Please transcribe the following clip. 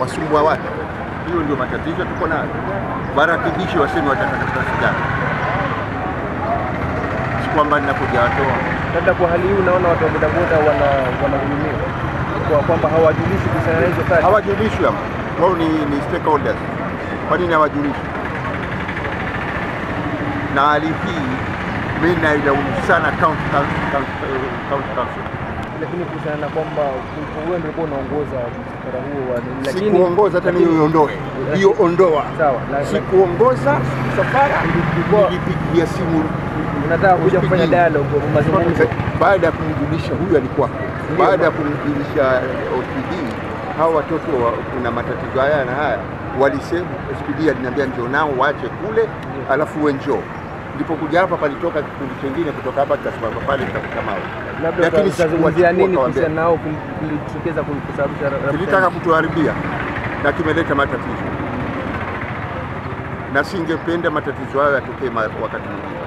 wasumbua watu. Hiyo ndio matatizo tuko nayo. Warakibishi waseme watataka kiasi gani, si kwamba ninakuja watoa Labda kwa hali hii unaona watu wa bodaboda wana wanahudumiwa kwa kwamba hawajulishi kuhusiana na hizo kazi, hawajulishwi ama Wao ni, ni stakeholders. Kwa nini hawajulishwi? Na hali hii mimi nailaumu sana county council, county, county council. Lakini kuhusiana na kwamba wewe ndio unaongoza msafara huo wa lakini Sikuongoza hata mimi niyo iondoe hiyo ondoa. Sawa, Sikuongoza msafara, nilipigia simu nataka kuja kufanya dialogue kwa mazungumzo. baada ya kumjulisha huyu alikuwa baada ya kumjulisha OPD hawa watoto wa, kuna matatizo haya na haya, walisema OPD aliniambia njoo nao waache kule, alafu we njoo. Nilipokuja hapa palitoka kikundi kingine kutoka hapa kikasimama pale kikafika mawe, lakini utazungumzia nini kuhusiana nao kul- kulitokeza kul- kusababisha kilitaka kutuharibia na kimeleta matatizo, na singependa matatizo hayo yatokee wakati mwingine.